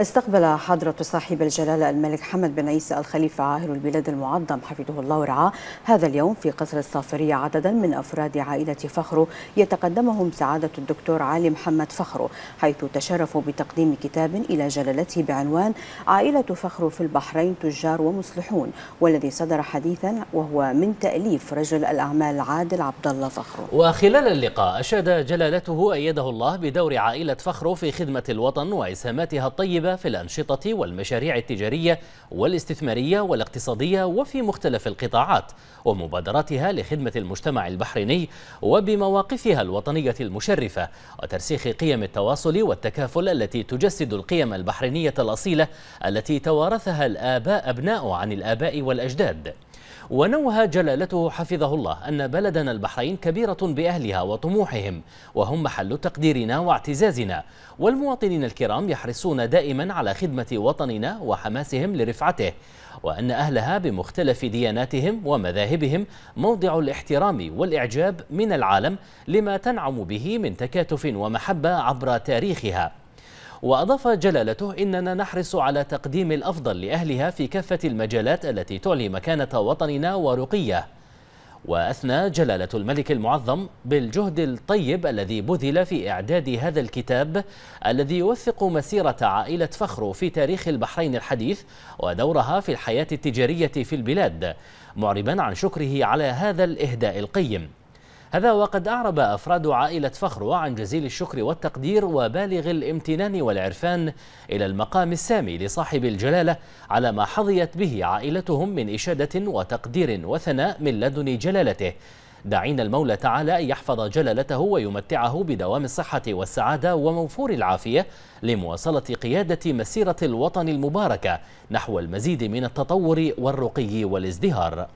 استقبل حضرة صاحب الجلالة الملك حمد بن عيسى الخليفة عاهل البلاد المعظم حفظه الله ورعاه هذا اليوم في قصر الصافرية عددا من أفراد عائلة فخرو. يتقدمهم سعادة الدكتور علي محمد فخرو حيث تشرفوا بتقديم كتاب إلى جلالته بعنوان عائلة فخرو في البحرين تجار ومصلحون والذي صدر حديثا وهو من تأليف رجل الأعمال عادل عبد الله فخرو. وخلال اللقاء أشاد جلالته أيده الله بدور عائلة فخرو في خدمة الوطن وإسهاماتها الطيبة في الأنشطة والمشاريع التجارية والاستثمارية والاقتصادية وفي مختلف القطاعات ومبادراتها لخدمة المجتمع البحريني وبمواقفها الوطنية المشرفة وترسيخ قيم التواصل والتكافل التي تجسد القيم البحرينية الأصيلة التي توارثها الآباء أبناء عن الآباء والأجداد. ونوه جلالته حفظه الله أن بلدنا البحرين كبيرة بأهلها وطموحهم وهم محل تقديرنا واعتزازنا والمواطنين الكرام يحرصون دائما على خدمة وطننا وحماسهم لرفعته وأن أهلها بمختلف دياناتهم ومذاهبهم موضع الاحترام والإعجاب من العالم لما تنعم به من تكاتف ومحبة عبر تاريخها. وأضاف جلالته إننا نحرص على تقديم الأفضل لأهلها في كافة المجالات التي تعلي مكانة وطننا ورقية. وأثنى جلالة الملك المعظم بالجهد الطيب الذي بذل في إعداد هذا الكتاب الذي يوثق مسيرة عائلة فخر في تاريخ البحرين الحديث ودورها في الحياة التجارية في البلاد معربا عن شكره على هذا الإهداء القيم. هذا وقد أعرب أفراد عائلة فخر عن جزيل الشكر والتقدير وبالغ الامتنان والعرفان إلى المقام السامي لصاحب الجلالة على ما حظيت به عائلتهم من إشادة وتقدير وثناء من لدن جلالته. داعين المولى تعالى أن يحفظ جلالته ويمتعه بدوام الصحة والسعادة وموفور العافية لمواصلة قيادة مسيرة الوطن المباركة نحو المزيد من التطور والرقي والازدهار.